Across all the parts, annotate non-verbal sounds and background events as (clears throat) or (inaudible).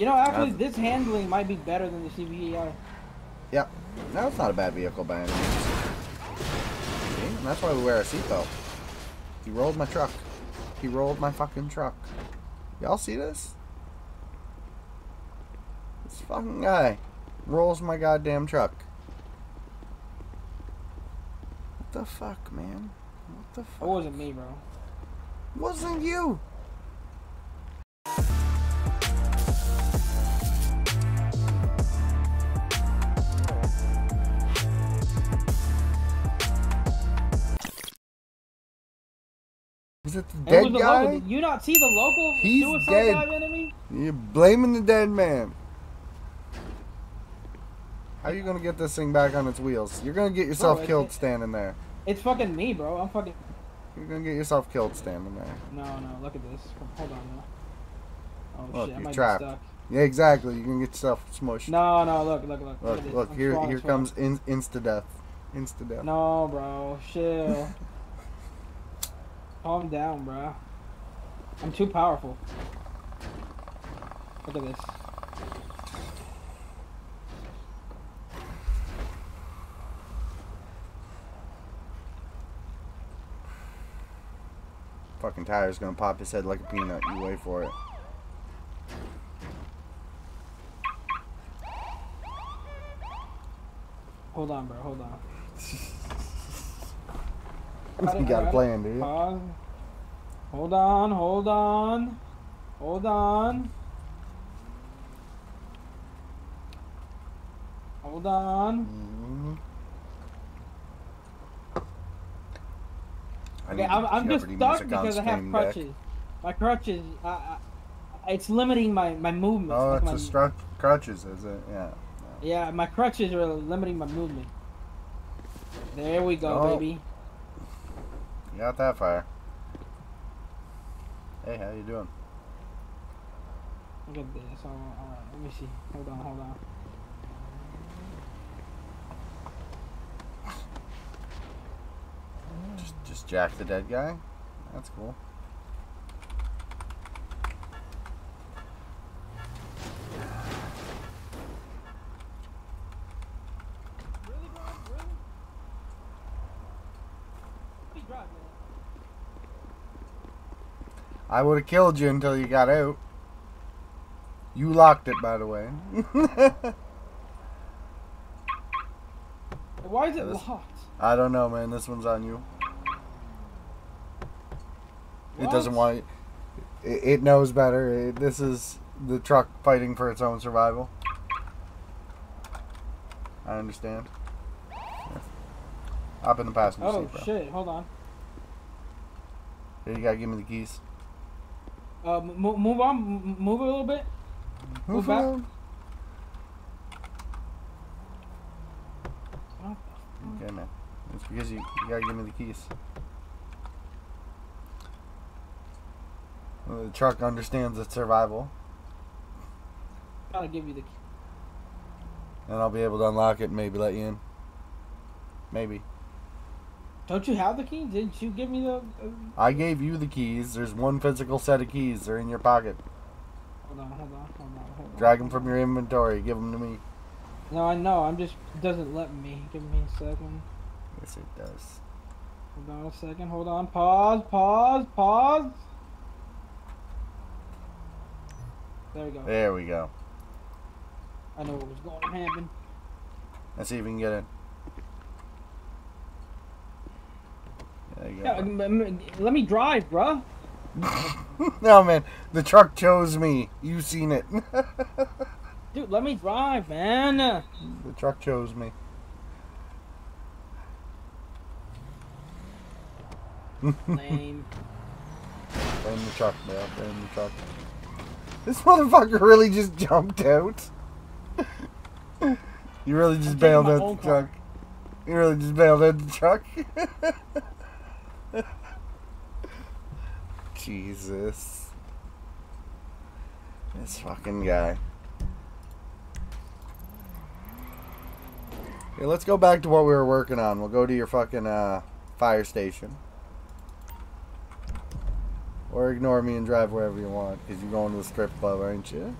You know, actually, this handling might be better than the CBR. Yep. No, it's not a bad vehicle by any means. See? And that's why we wear a seatbelt. He rolled my truck. He rolled my fucking truck. Y'all see this? This fucking guy rolls my goddamn truck. What the fuck, man? What the fuck? It wasn't me, bro. Wasn't you? Is it the It dead the guy? local. You not see the local He's suicide dead. dive enemy? You're blaming the dead man. How are you gonna get this thing back on its wheels? You're gonna get yourself Bro, killed it- standing there. It's fucking me, bro. I'm fucking. You're gonna get yourself killed standing there. No, no. Look at this. Hold on, now. Oh Look, shit, I might trapped. be stuck. Yeah, exactly. You're gonna get yourself smushed. No, no. Look, look, look. Look, at this. look, here, strong here comes in, insta death, insta death. No, bro. Chill. (laughs) Calm down, bro. I'm too powerful. Look at this. Fucking tire's gonna pop his head like a peanut. You wait for it. Hold on, bro. Hold on. (laughs) you got a plan? Pause. Hold on, hold on. Hold on. Hold on. Mhm. I Okay, I'm, I'm just stuck because I have crutches. My crutches, uh, uh, it's limiting my, my movement. Oh, Like it's my, crutches, is it? Yeah. Yeah, my crutches are limiting my movement. There we go, Oh. baby. Got that fire. Hey, how you doing? Look at this. Oh, alright, let me see. Hold on, hold on. Just, just jack the dead guy. That's cool. Really, bro? Really? Let me drive, man. I would have killed you until you got out. You locked it, by the way. (laughs) Why is it This- locked? I don't know, man. This one's on you. It doesn't want. It, it knows better. It, this is the truck fighting for its own survival. I understand. Yeah. Hop in the passenger Oh seat, bro. shit! Hold on. Here, you gotta give me the keys. Uh, m- move on. M- move a little bit. Move back. around. Okay, man. It's because you, you gotta give me the keys. Well, the truck understands its survival, the- Gotta give you the. key. and I'll be able to unlock it and maybe let you in. Maybe. Don't you have the key? Didn't you give me the? Uh, I gave you the keys. There's one physical set of keys. They're in your pocket. hold on, hold on, hold on, hold on. Drag them from your inventory. Give them to me. No, I know. I'm just it doesn't let me. Give me a second. Yes, it does. Hold on a second. Hold on. Pause. Pause. Pause. There we go. There we go. I know what was going to happen. Let's see if we can get it. There you go. Yeah, let me drive, bruh. (laughs) no, man. The truck chose me. You seen it. (laughs) Dude, let me drive, man. the truck chose me. Lame. (laughs) In the truck. Stay in the truck. This motherfucker really just jumped out. you really just I'm bailed out the car. truck. You really just bailed out the truck. (laughs) Jesus. This fucking guy. Okay, let's go back to what we were working on. We'll go to your fucking uh, fire station. Or ignore me and drive wherever you want, because you're going to the strip club, aren't you?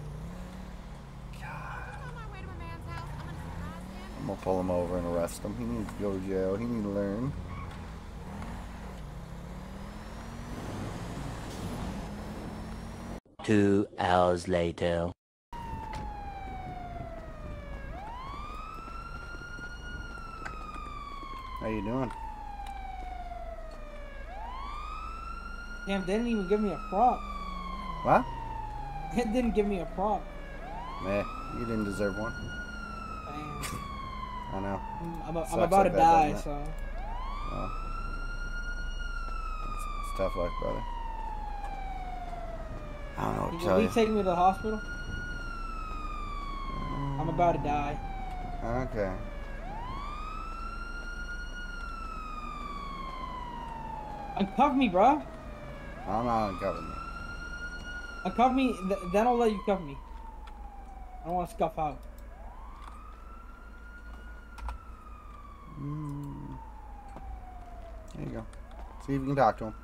I'm gonna pull him over and arrest him. He needs to go to jail. He needs to learn. Two hours later. How you doing? Damn, they didn't even give me a prop. What? It didn't give me a prop. Meh, you didn't deserve one. Damn. I know. I'm, I'm, a- I'm about like to that, die, so. Well, it's, it's tough luck, brother. I don't know what to tell you you. take me to the hospital? I'm about to die. Okay. Uncuff me, bro. I'm not uncovering you. Uncuff me, th- then I'll let you cuff me. I don't want to scuff out. Mm. There you go. See if you can talk to him.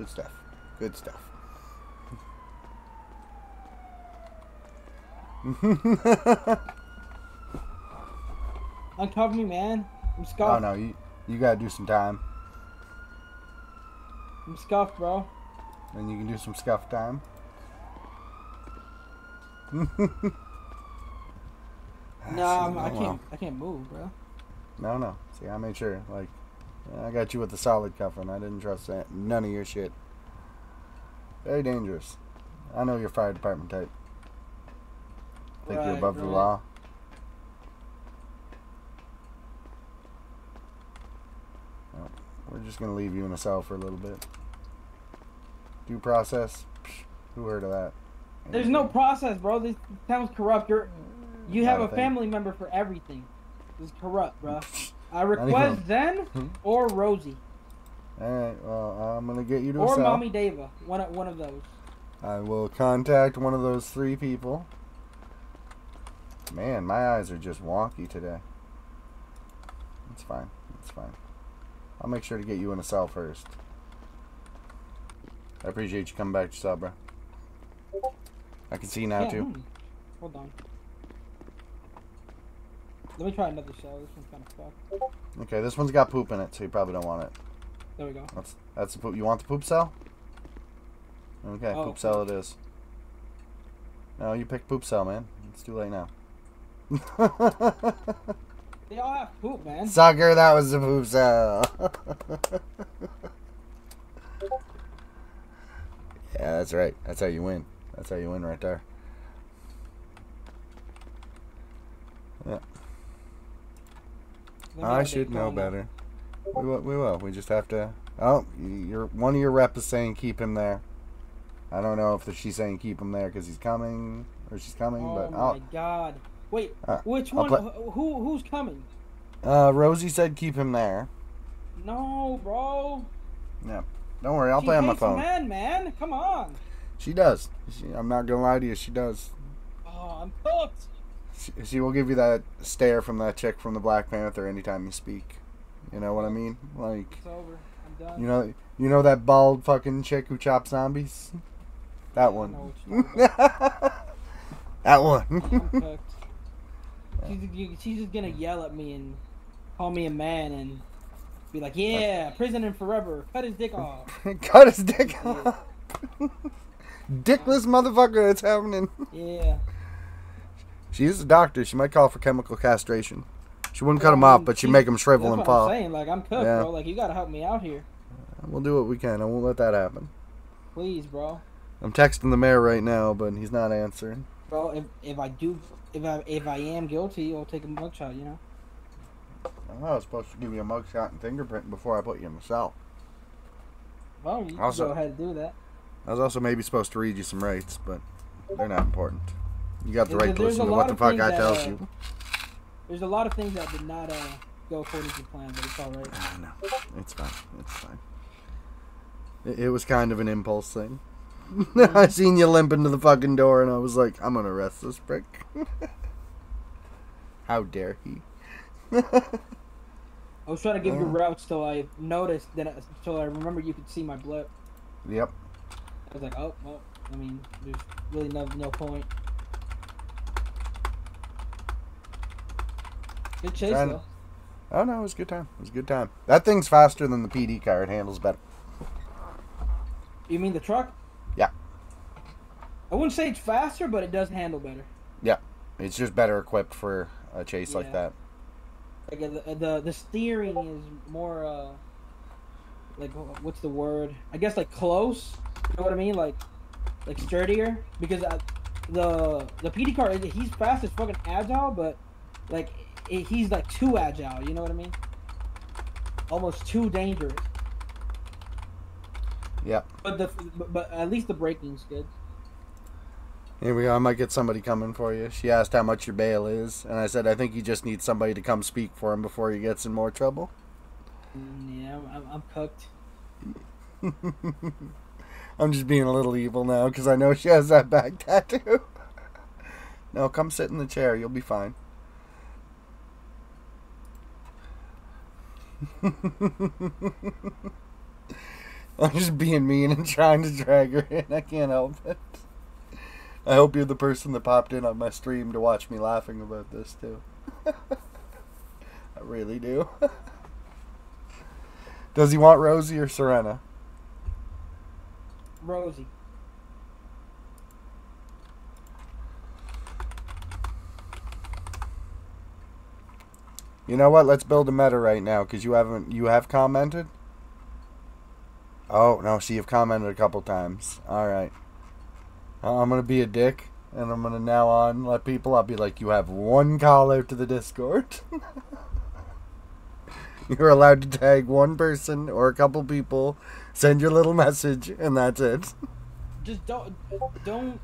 Good stuff. Good stuff. (laughs) Uncuff me, man. I'm scuffed. oh no, you you gotta do some time, I'm scuffed, bro. and you can do some scuff time. No, (laughs) I'm, I can't. well. I can't move, bro. No, no. See, I made sure. Like, I got you with the solid cuffing. I didn't trust that. None of your shit. Very dangerous. I know you're fire department type. Think you're Right, above the law. Well, we're just gonna leave you in a cell for a little bit. Due process. Psh, who heard of that? There's no process, bro. This town's corrupt. You're, you have a a family member for everything. This is corrupt, bro. (laughs) I request Zen Hmm? or Rosie All right. Well, I'm gonna get you to or. Mommy Deva. One of, one of those. I will contact one of those three people. Man, my eyes are just wonky today. It's fine. It's fine. I'll make sure to get you in a cell first. I appreciate you coming back to cell, bro. I can see now Yeah, too. hmm. Hold on. Let me try another shell. This one's kind of fucked. Okay, this one's got poop in it, so you probably don't want it. There we go. That's that's the poop. You want the poop cell? Okay, Oh, poop cell it is. No, you picked poop cell, man. It's too late now. (laughs) They all have poop, man. Sucker, that was the poop cell. (laughs) yeah, that's right. That's how you win. That's how you win right there. I should know better. We will. We will. We just have to. Oh, your one of your rep is saying keep him there. I don't know if she's saying keep him there because he's coming or she's coming, Oh but my oh, my god. Wait, Uh, which one? who who's coming? uh, Rosie said keep him there. No, bro. No. Don't worry, I'll she play on my phone. Man, man, come on. She does. She, I'm not gonna lie to you. She does. Oh, I'm cooked. She, she will give you that stare from that chick from the Black Panther anytime you speak. You know what I mean? Like, It's over. I'm done. you know, you know that bald fucking chick who chops zombies. That one. know what you're talking that one. (laughs) She's, she's just gonna yell at me and call me a man and be like, uh, "Yeah, prison and forever. Cut his dick off." (laughs) Cut his dick off. (laughs) Dickless motherfucker, it's happening. Yeah. She is a doctor. She might call for chemical castration. She wouldn't cut I off, but she'd make him shrivel That's and what fall. I'm saying. Like, I'm cooked, Yeah. bro. Like, you gotta help me out here, We'll do what we can. I won't let that happen. please, bro. I'm texting the mayor right now, but he's not answering. Bro, if if I do, if I if I am guilty, I'll take a mugshot. You know. I was supposed to give you a mugshot and fingerprint before I put you in the cell. Well, you can Also- go ahead and do that. I was also maybe supposed to read you some rights, but they're not important. You got the right to listen to what the fuck I that, tells uh, you. There's a lot of things that did not uh, go according to plan, but it's all right. I know. It's fine. It's fine. It, it was kind of an impulse thing. (laughs) I seen you limping to the fucking door, and I was like, I'm gonna arrest this prick. (laughs) How dare he? (laughs) I was trying to give you Oh. routes till I noticed that, I, till I remember you could see my blip. Yep. I was like, oh, well, I mean, there's really no no point. Good chase Trying- though. Oh no, it was a good time. It was a good time. That thing's faster than the PD car. It handles better. You mean the truck? Yeah. I wouldn't say it's faster, but it does handle better. Yeah, it's just better equipped for a chase like that. Like uh, the the, the steering is more uh like what's the word? I guess like close. You know what I mean? Like like sturdier because uh, the the PD car he's fast as fucking agile, but like i he's like too agile. You know what I mean? Almost too dangerous. Yep. But the but, but at least the braking's good. Here we go. I might get somebody coming for you. She asked how much your bail is, and I said I think you just need somebody to come speak for him before he gets in more trouble. Mm, Yeah, I'm, I'm cooked. (laughs) I'm just being a little evil now because I know she has that back (laughs) tattoo. no, come sit in the chair. You'll be fine. (laughs) I'm just being mean and trying to drag her in. I can't help it. I hope you're the person that popped in on my stream to watch me laughing about this too. (laughs) I really do. (laughs) Does he want Rosie or Serena? Rosie. You know what? Let's build a meta right now because you haven't. You have commented. Oh no! See, you've commented a couple times. All right. I'm gonna be a dick, and I'm gonna now on let people. I'll be like, you have one call out to the Discord. (laughs) You're allowed to tag one person or a couple people. Send your little message, and that's it. Just don't don't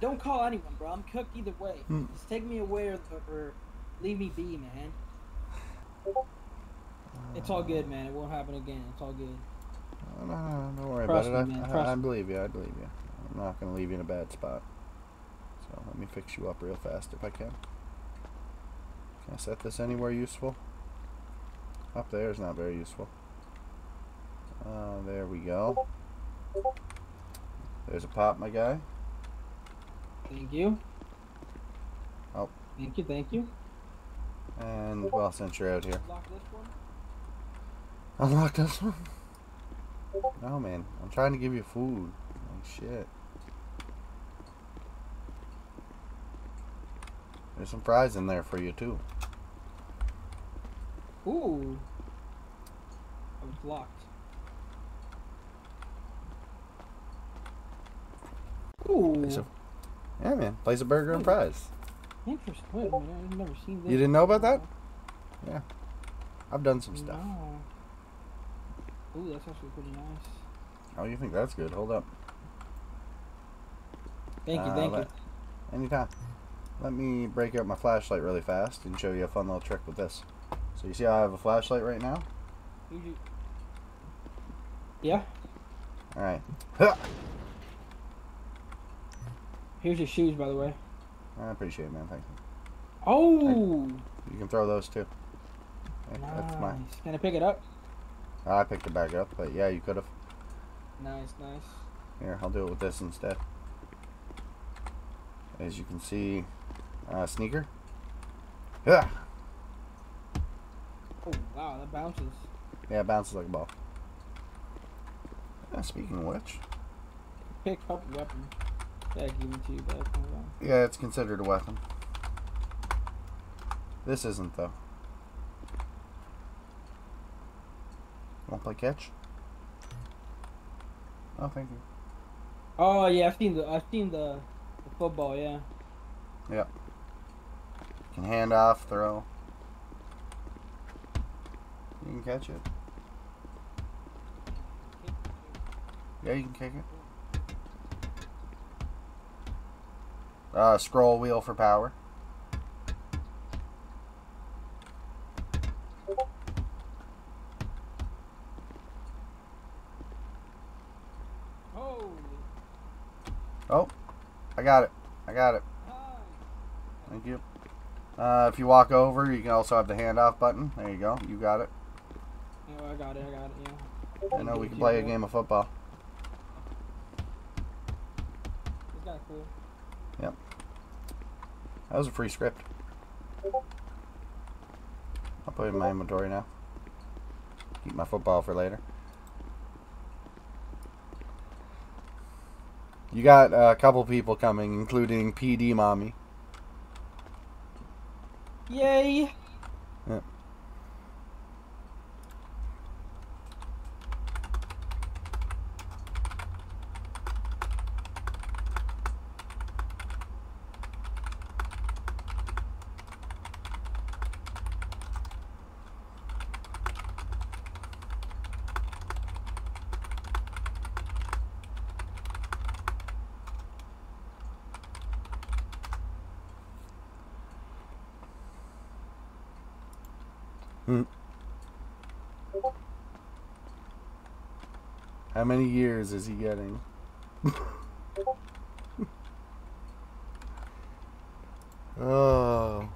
don't call anyone, bro. I'm cooked either way. Hmm. Just take me away or, or leave me be, man. It's all good, man. It won't happen again. It's all good. No, no, no, don't worry Trust about it. me, man, I, I, I believe you. I believe you. I'm not gonna leave you in a bad spot. So let me fix you up real fast if I can. Can I set this anywhere useful? Up there is not very useful. Uh, there we go. There's a pop, my guy. Thank you. Oh. Thank you. Thank you. And well, since you're out here, Lock this one. unlock this one. No, man. I'm trying to give you food. Like shit. There's some fries in there for you too. Ooh. I was locked. Ooh. Yeah, man. Place a burger and fries. Interesting. Wait a minute. I've never seen this. You didn't know about that? Yeah. I've done some stuff. No. Ooh, that's actually pretty nice. Oh, you think that's good? Hold up. Thank you. Uh, Thank you. Anytime. Let me break out my flashlight really fast and show you a fun little trick with this. So you see how I have a flashlight right now? Yeah. All right. Here's your shoes, by the way. I appreciate it, man. Thank you. Oh, You can throw those too. Yeah, That's nice. mine. Can I pick it up? I picked it back up, but yeah, you could have. Nice, nice. Here, I'll do it with this instead. As you can see, uh, sneaker. Yeah, Oh, wow, that bounces. yeah, it bounces like a ball. Uh, speaking of which, Pick up weapon. Yeah, give to you, but that's not wrong. yeah, it's considered a weapon. This isn't though. Want to play catch? Oh, thank you. Oh yeah, I've seen the I've seen the, the football. Yeah. Yeah. Can hand off, throw. You can catch it. Yeah, you can kick it. Uh, scroll wheel for power. Oh, I got it. I got it. Thank you. Uh, if you walk over, you can also have the handoff button. There you go. You got it. Oh, I got it. I got it. Yeah. I know we can play a game of football. kind of cool. That was a free script. I'll put it in my inventory now. Keep my football for later. You got a couple people coming, including PD Mommy. Yay! Mm. How many years is he getting? (laughs) oh.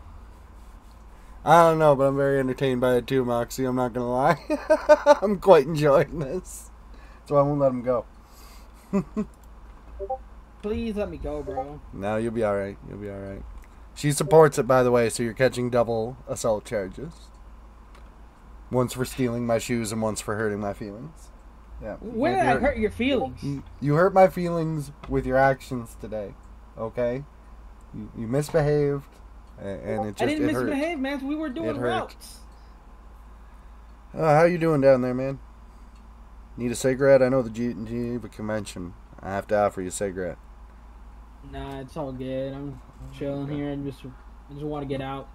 I don't know, but I'm very entertained by it too, Moxie. I'm not gonna lie. (laughs) I'm quite enjoying this. So I won't let him go. (laughs) Please let me go, bro. No, you'll be alright. You'll be alright. She supports it, by the way, so you're catching double assault charges. Once for stealing my shoes and once for hurting my feelings. Yeah. When did I hurt your feelings? You, hurt my feelings with your actions today. Okay? You, you misbehaved, and it just I didn't it hurt. misbehave, man. We were doing hurt. routes. Uh, how you doing down there, man? Need a cigarette? I know the Geneva Convention. I have to offer you a cigarette. Nah, it's all good. I'm chilling here and just, I just want to get out.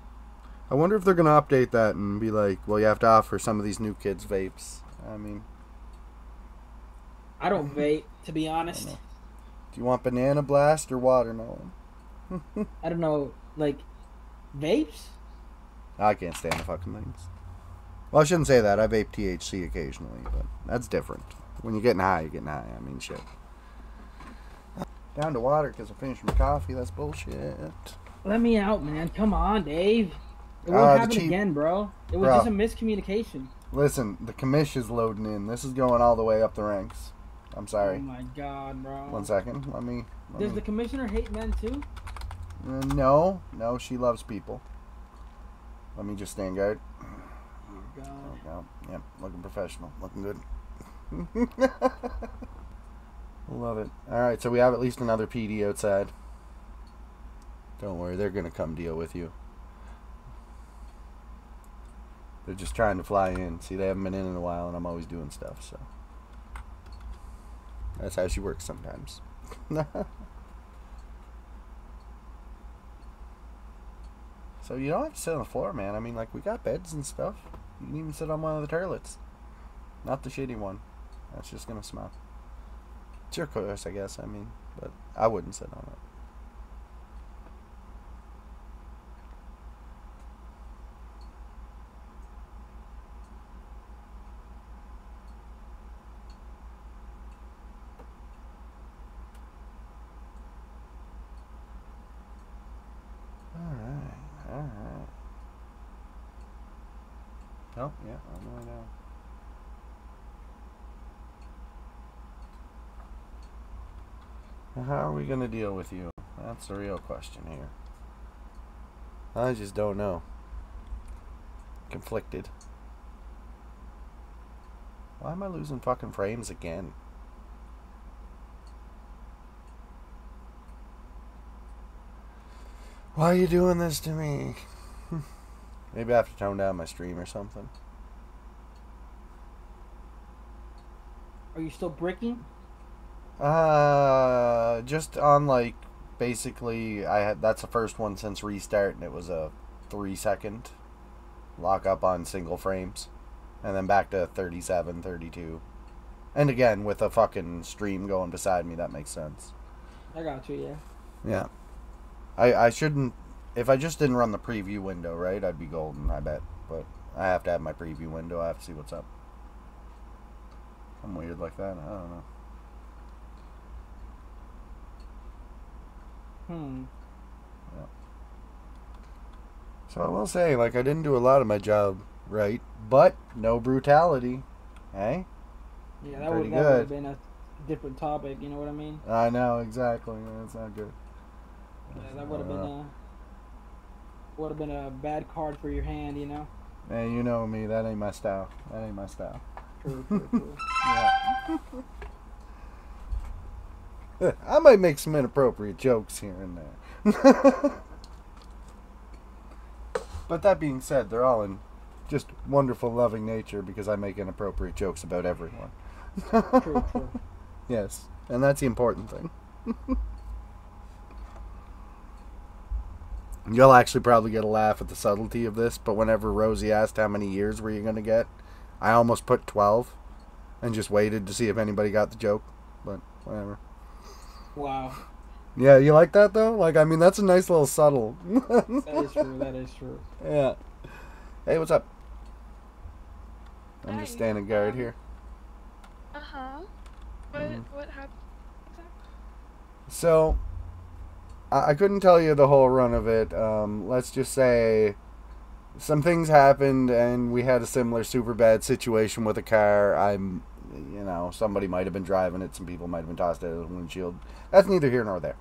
I wonder if they're gonna update that and be like, well, you have to offer some of these new kids vapes. I mean, I don't vape, to be honest. do you want banana blast or watermelon? (laughs) I don't know, like vapes. I can't stand the fucking things. Well, I shouldn't say that. I vape THC occasionally, but that's different. When you're getting high, you're getting high. I mean, shit. Down to water because I finished my coffee. That's bullshit. Let me out, man. Come on, Dave. It Uh, won't the happen chief- again, bro. It was Bro. just a miscommunication. Listen, the commish is loading in. This is going all the way up the ranks. I'm sorry. Oh my god, bro. One second. Let me. Let Does me the commissioner hate men too? Uh, no, no, she loves people. Let me just stand guard. Oh god. Oh, no. Yep, looking professional. Looking good. (laughs) Love it. Alright, so we have at least another PD outside. Don't worry, they're going to come deal with you. They're just trying to fly in. See, they haven't been in in a while, and I'm always doing stuff, so. That's how she works sometimes. (laughs) so you don't have to sit on the floor, man. I mean, like, we got beds and stuff. You can even sit on one of the toilets. Not the shitty one. That's just gonna smell. It's your choice, I guess. I mean, but I wouldn't sit on it. Alright, alright. Oh, yeah, on the way down. Now, How are we going to deal with you? That's the real question here. I just don't know. Conflicted. Why am I losing fucking frames again? Why are you doing this to me? (laughs) Maybe I have to tone down my stream or something. Are you still bricking? Uh, just on like basically, I had that's the first one since restart, and it was a three second lock up on single frames, and then back to 37, 32. and again with a fucking stream going beside me, that makes sense. I got you, yeah. Yeah, I I shouldn't. If I just didn't run the preview window, right, I'd be golden. I bet, but I have to have my preview window. I have to see what's up. I'm weird like that. I don't know. Hmm. So I will say, like, I didn't do a lot of my job right, but no brutality. Hey? Yeah, that Pretty would that would have been a different topic. You know what I mean? I know exactly. That's not good. Yeah, that would have been a would have been a bad card for your hand. You know. Hey, you know me. That ain't my style. That ain't my style. True, true, true. (laughs) Yeah. (laughs) I might make some inappropriate jokes here and there. (laughs) but that being said, they're all in just wonderful, loving nature because I make inappropriate jokes about everyone. true, true. (laughs) Yes, and that's the important thing. You'll actually probably get a laugh at the subtlety of this, but whenever Rosie asked how many years were you going to get, I almost put 12 and just waited to see if anybody got the joke, but whatever. Wow, Yeah, you like that though? Like, I mean, that's a nice little subtle. (laughs) that is true. That is true. yeah. Hey, what's up? I'm Hi, just standing guard um, here. Uh huh. What Mhm. what happened? So, I, I couldn't tell you the whole run of it. Um, let's just say some things happened, and we had a similar super bad situation with a car. I'm, you know, somebody might have been driving it. Some people might have been tossed out of the windshield. That's neither here nor there.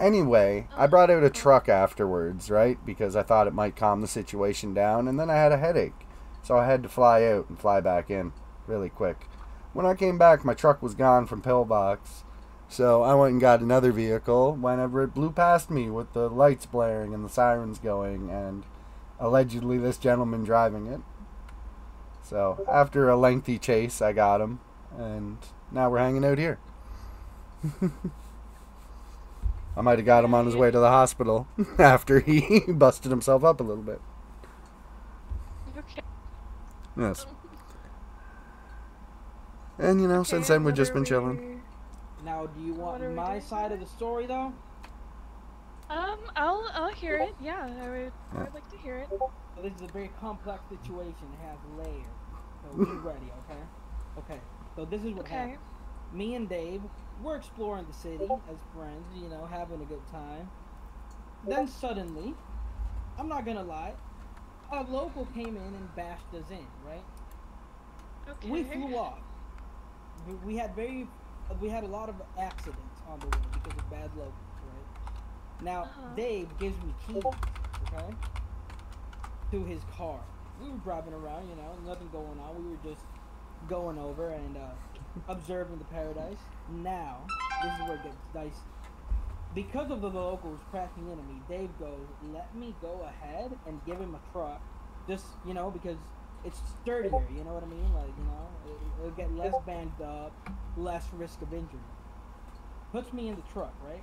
Anyway, I brought out a truck afterwards, right? Because I thought it might calm the situation down, and then I had a headache. So I had to fly out and fly back in really quick. When I came back, my truck was gone from Pillbox. So I went and got another vehicle whenever it blew past me with the lights blaring and the sirens going, and allegedly this gentleman driving it. So after a lengthy chase, I got him, and now we're hanging out here. (laughs) I might have got him on his way to the hospital (laughs) after he (laughs) busted himself up a little bit. Okay. Yes. And you know, since then we've just been chilling. Now, do you want my doing side of the story though? Um, I'll I'll hear it. Yeah, I would I would like to hear it. So this is a very complex situation. It has layers. So (laughs) be ready, okay? Okay. So this is what Okay. happened. Me and Dave, we're exploring the city as friends, you know, having a good time. Then suddenly, I'm not gonna lie, a local came in and bashed us in, right? Okay. We flew off. We- We had very, we had a lot of accidents on the way because of bad locals, Now Uh-huh. Dave gives me keys, okay, to his car. We were driving around, you know, nothing going on. We were just going over and uh, observing the paradise. Now this is where it gets dicey. Because of the locals crashing into me, Dave goes, "Let me go ahead and give him a truck, just you know, because it's sturdier. You know what I mean? Like you know, it, it'll get less banged up, less risk of injury. Puts me in the truck, right?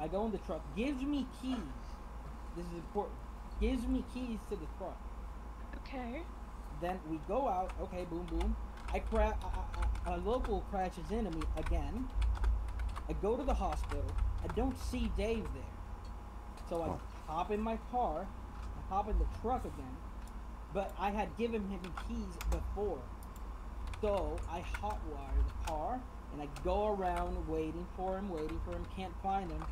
I go in the truck, gives me keys. This is important. Gives me keys to the truck. Okay. Then we go out. Okay, boom, boom. I cra- I, I, I- A local crashes into me again. I go to the hospital. I don't see Dave there. So I Oh. hop in my car. I hop in the truck again. But I had given him keys before. So I hotwire the car and I go around waiting for him, waiting for him, can't find him.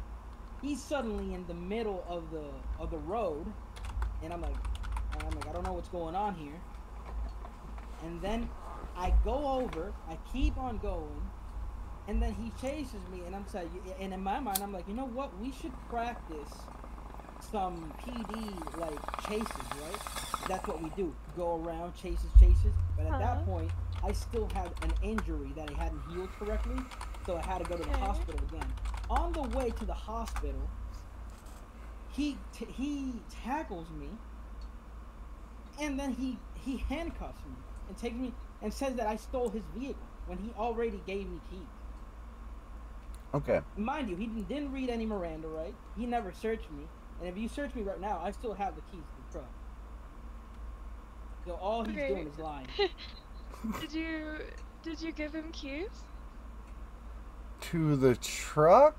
He's suddenly in the middle of the of the road, and I'm like, and I'm like, I don't know what's going on here. And then I go over, I keep on going, and then he chases me, and I'm saying, and in my mind, I'm like, you know what? We should practice some PD like chases, right? That's what we do. Go around, chases, chases. But at Uh-huh. that point, I still had an injury that I hadn't healed correctly, so I had to go to the Okay. hospital again. On the way to the hospital, he t- he tackles me, and then he he handcuffs me and takes me and says that I stole his vehicle when he already gave me keys. Okay. Mind you, he didn't, didn't read any Miranda, right? He never searched me, and if you search me right now, I still have the keys to the truck. So all he's Okay. doing is lying. (laughs) Did you did you give him keys? To the truck?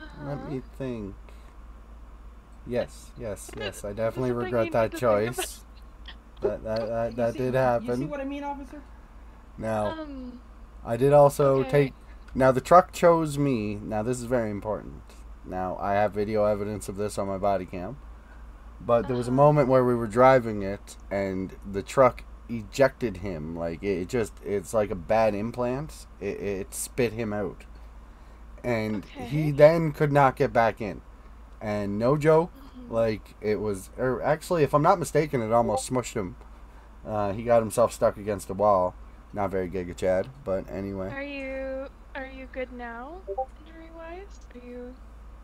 Uh-huh. Let me think. Yes, yes, (laughs) yes. I definitely regret that need to think choice. (laughs) That that that, that see- did You see happen. what I mean, officer? Now, Um. I did also okay. take. Now the truck chose me. Now this is very important. Now I have video evidence of this on my body cam. But there was a Uh-huh. moment where we were driving it, and the truck ejected him. Like it, it just it's like a bad implant. It, it spit him out, and he then could not get back in. And no joke, Mhm. like it was, or actually, if I'm not mistaken, it almost smushed him. Uh, he got himself stuck against a wall. Not very Giga Chad, but anyway. Are you are you good now, injury wise? Are you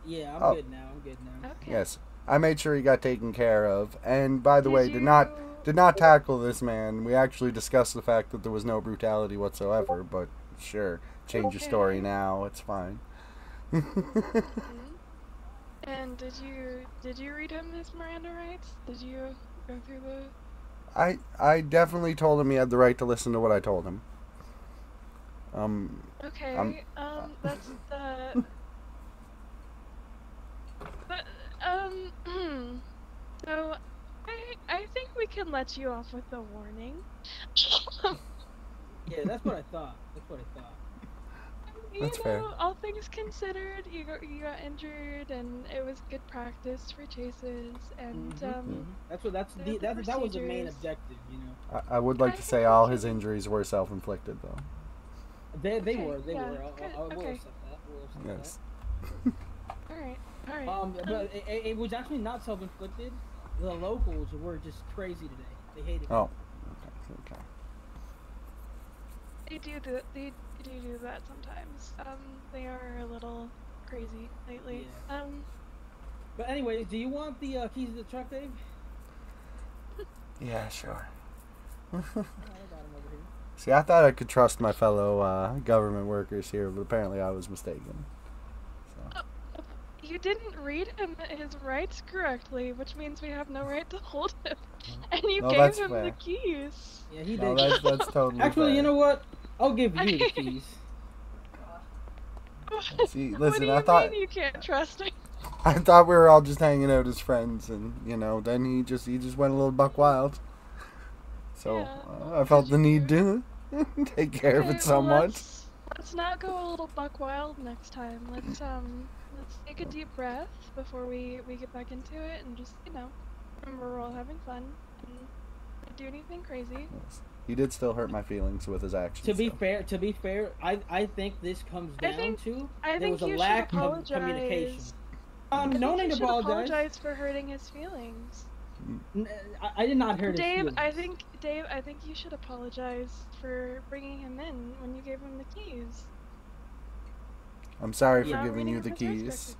Yeah, I'm Oh. good now. I'm good now. okay? Yes, I made sure he got taken care of. And by the Did way, did not did not tackle this man. We actually discussed the fact that there was no brutality whatsoever. But sure, change your story now. It's fine. Mhm. And did you did you read him his Miranda rights? Did you go through the? I I definitely told him he had the right to listen to what I told him. Um, Okay. Um, um, that's the. (laughs) But um, (clears throat) so I I think we can let you off with a warning. Yeah, that's what I thought. That's what I thought. you That's know, fair. all things considered, you got you got injured, and it was good practice for chases, and Mhm, um, mhm. That's what. That's the- the, the that, that was the main objective. You know, I, I would like I to say all his injuries were self-inflicted, though. they they Okay, were they yeah, were. I'll, good, I'll, I will okay. accept that. Will accept Yes. (laughs) all right, all right. Um, but it, it- it was actually not self-inflicted. The locals were just crazy today. They hated. me. Oh. Okay. Okay. They do do they do do that sometimes. Um, they are a little crazy lately. Um, But anyways, do you want the uh, keys to the truck, Dave? (laughs) Yeah. Sure. (laughs) I got 'em over here. See, I thought I could trust my fellow uh, government workers here, but apparently I was mistaken. So. you didn't read him his rights correctly, which means we have no right to hold him. And you No, gave that's him the keys. Yeah, he No, did. that's that's (laughs) totally. Actually, fair. you know what? I'll give you the (laughs) keys. (laughs) See, what listen, do you I thought mean you can't trust me? I thought we were all just hanging out as friends, and you know, then he just he just went a little buck wild. So Yeah, uh, I felt the need to take care of Okay, it well, somewhat. let's, let's not go a little buck wild next time. Let's um let's take a deep breath before we we get back into it and just you know remember we're all having fun and not do anything crazy. He did still hurt my feelings with his actions. To be so. fair, to be fair, I I think this comes I down think- to I there was a you should lack of communication. I Um, think no you need to should apologize. apologize for hurting his feelings. I did not hurt his Dave, I think Dave, I think you should apologize for bringing him in when you gave him the keys. I'm sorry for giving you the his keys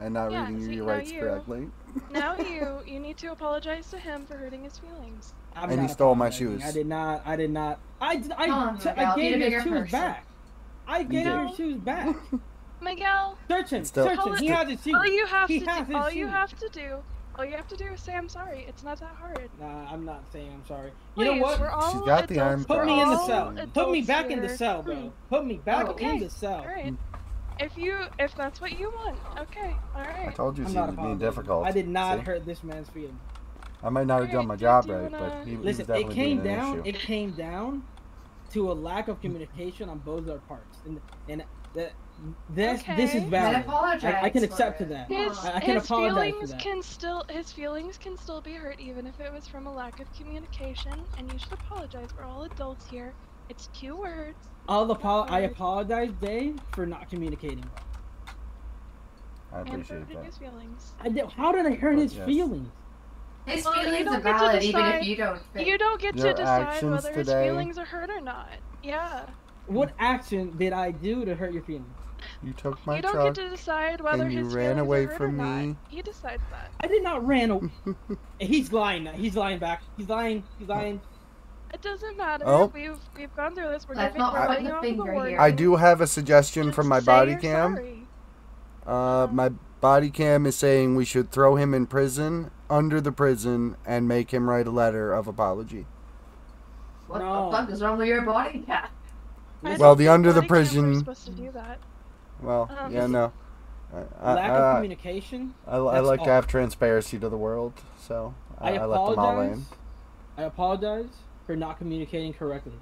and not Yeah, reading you your rights you- correctly. (laughs) Now you (laughs) you need to apologize to him for hurting his feelings. I'm And he stole my shoes. I did not. I did not. I did. I, Come on, t- I Miguel, be gave the your shoes person. back. I gave did. your shoes back. (laughs) Miguel, Search him. Still- Search him. He has his shoes. all you have He to has do, his all you have to do, all you have to do is say I'm sorry. It's not that hard. Nah, I'm not saying I'm sorry. You know what? We're all She's got the adults, arm Put me in the cell. Put me adults back in the cell, bro. Put me back Okay. in the cell. All right. If you if that's what you want, okay. all right. I told you I'm she not was being difficult. I did not See? hurt this man's feelings. I might not have done my job do you right, but wanna- he, he was Listen, definitely it came down. issue. It came down to a lack of communication on both our parts, and and that this this is Okay. valid. Then apologize I, I can for accept to that. His, I, I can his apologize for feelings that. can still his feelings can still be hurt even if it was from a lack of communication and you should apologize. We're all adults here. It's two words. I'll apo- I apologize, Dave, for not communicating. I appreciate hurting that. his feelings. I did, how did I hurt But his yes. feelings? His Well, feelings are get to valid even if you don't fit. You don't get Your to decide actions whether his feelings are hurt or not. Yeah. What action did I do to hurt your feelings? You took my you don't truck. get to decide whether and you his ran feelings away are hurt from or not. me. He decides that. I did not ran. away. (laughs) He's lying. He's lying back. He's lying. He's lying. It doesn't matter. Oh. We've we've gone through this. We're Let's giving not point the finger the here. I do have a suggestion Just from my body cam. sorry. Uh, my body cam is saying we should throw him in prison, under the prison, and make him write a letter of apology. What No. the fuck is wrong with your body cam? Well, the under the body cameras are prison- supposed to do that. Well, Um, yeah, no. I, I, Lack I, of communication. I, I that's like to have transparency to the world, so I, I I let them all in. I apologize for not communicating correctly.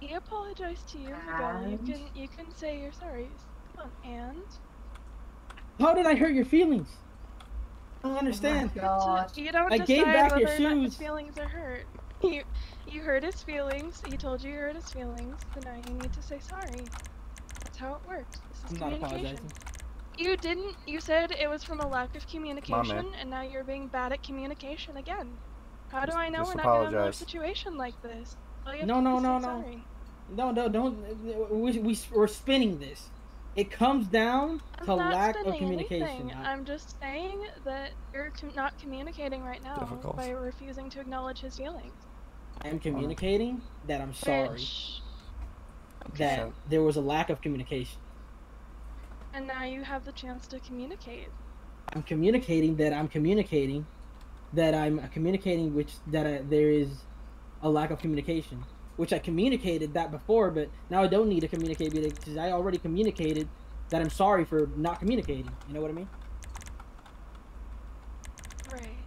He apologized to you, Miguel. You can you can say you're sorry. Come on, and How did I hurt your feelings? I don't understand. Oh my you don't I gave back your or not his shoes. feelings are hurt. You you hurt his feelings. He told you you hurt his feelings. So now you need to say sorry. That's how it works. This is I'm not communication. apologizing. You didn't. You said it was from a lack of communication, and now you're being bad at communication again. How do I know just we're not gonna have another apologize. situation like this? All you No, no, no, no. No, no, don't. We, we, we're spinning this. It comes down I'm to not lack of spinning communication. anything. I- I'm just saying that you're com- not communicating right now Difficult. by refusing to acknowledge his feelings. I am communicating that I'm sorry Rich. that Okay. there was a lack of communication. And now you have the chance to communicate. I'm communicating that I'm communicating that I'm communicating which that I, there is a lack of communication, which I communicated that before, but now I don't need to communicate because I already communicated that I'm sorry for not communicating. You know what I mean? Right.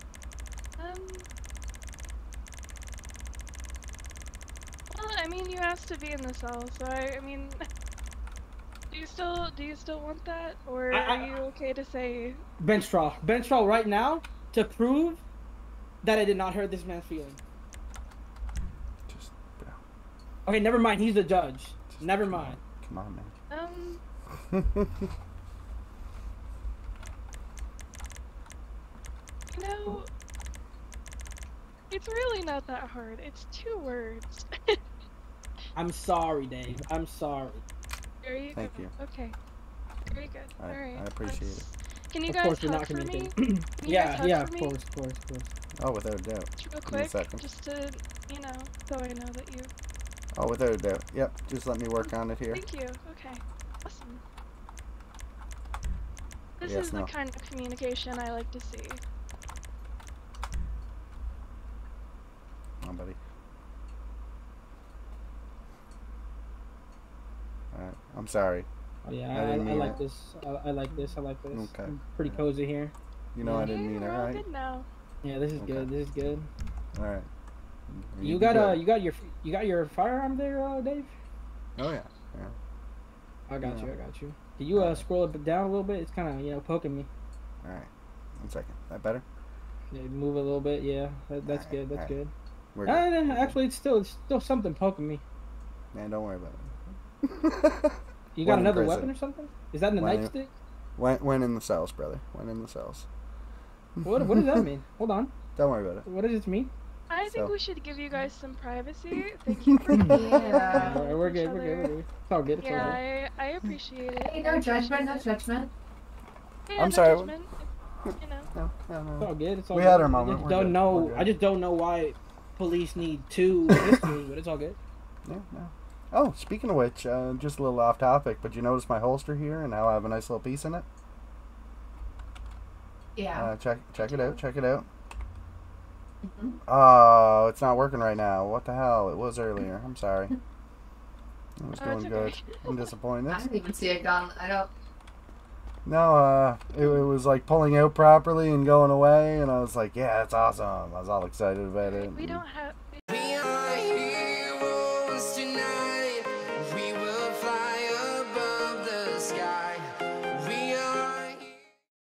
Um. Well, I mean, you asked to be in the cell, so I, I mean, (laughs) do you still do you still want that, or I- I- are you okay to say Bench trial, bench trial right now to prove that I did not hurt this man's feeling. Just, bro, Okay, never mind. He's the judge. just Never come on. mind. Come on, man. um? (laughs) You know, it's really not that hard. It's two words. (laughs) I'm sorry, Dave. I'm sorry. there you Thank go. you. Okay. Very good. I- All right. I appreciate let's- Can you of guys course, you're not for me? communicating. (clears throat) Can you yeah, yeah, of course, of course, of course. Oh, without a doubt. Just real Give a quick, second. just to, you know, so I know that you. Oh, without a doubt. Yep. Just let me work on it here. Thank you. Okay. Awesome. This Yes, is no. the kind of communication I like to see. Come on, buddy. Alright. I'm sorry. Oh, yeah, I I, I, didn't mean like it. this. I, I like this. I like this. Okay. I'm pretty cozy here. You know I didn't mean it, we're all right? good now. Yeah, this is Okay. good. This is good. Alright. You got uh, you got your you got your firearm there, uh, Dave. Oh, yeah. I got Yeah. you. I got you. Can you uh scroll it down a little bit? It's kind of you know poking me. Alright. One second. That better? Yeah, move a little bit. Yeah, that, that's Alright, good. That's alright. good. We're Uh, good. Actually, it's still it's still something poking me. Man, don't worry about it. You got in another weapon or something? Is that in the When in- nightstick? went, went in the cells, brother. Went in the cells. What what does that mean? Hold on. (laughs) Don't worry about it. What does it mean? I think So- we should give you guys some privacy. (laughs) Thank you for being Yeah. (laughs) Uh, we're good. We're good. We're good. It's all good. It's all good. Yeah, I, I appreciate it. Hey, no judgment, no judgment. Yeah, I'm no sorry. judgment. You know. No, no, It's all good. It's all We good. had our I moment. just don't good. know. I just don't know why police need two history, but it's all good. Yeah, no. Oh, speaking of which, uh, just a little off topic, but you notice my holster here and how I have a nice little piece in it? Yeah. Uh, check check it out, check it out. Mhm. Oh, it's not working right now. What the hell? It was earlier. I'm sorry. (laughs) It was Oh, doing it's good. okay. I'm disappointed. I didn't even see it gone. I don't. No, uh, it, it was like pulling out properly and going away, and I was like, yeah, that's awesome. I was all excited about it. We don't have